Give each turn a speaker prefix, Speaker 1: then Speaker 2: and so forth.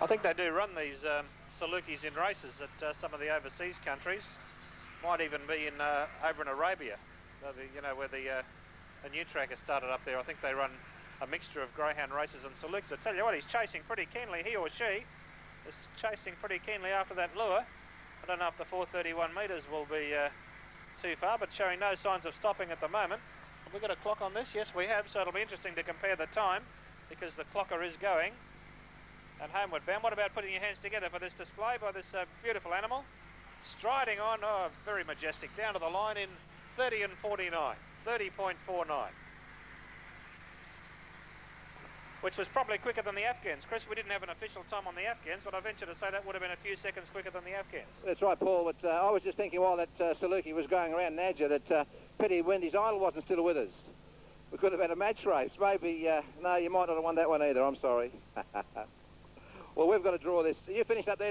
Speaker 1: I think they do run these um, Salukis in races at uh, some of the overseas countries. Might even be in uh, over in Arabia, uh, you know, where the uh, a new track has started up there. I think they run a mixture of greyhound races and Salukis. I tell you what, he's chasing pretty keenly, he or she is chasing pretty keenly after that lure. I don't know if the 431 metres will be uh, too far, but showing no signs of stopping at the moment. Have we got a clock on this? Yes, we have, so it'll be interesting to compare the time because the clocker is going and homeward bound. What about putting your hands together for this display by this uh, beautiful animal? Striding on, oh, very majestic, down to the line in 30 and 49, 30.49. Which was probably quicker than the Afghans. Chris, we didn't have an official time on the Afghans, but I venture to say that would have been a few seconds quicker than the Afghans.
Speaker 2: That's right, Paul, but uh, I was just thinking while that uh, Saluki was going around Nadja that uh, pity Wendy's Idol wasn't still with us. We could have had a match race. Maybe, uh, no, you might not have won that one either, I'm sorry. well, we've got to draw this. You finish up there?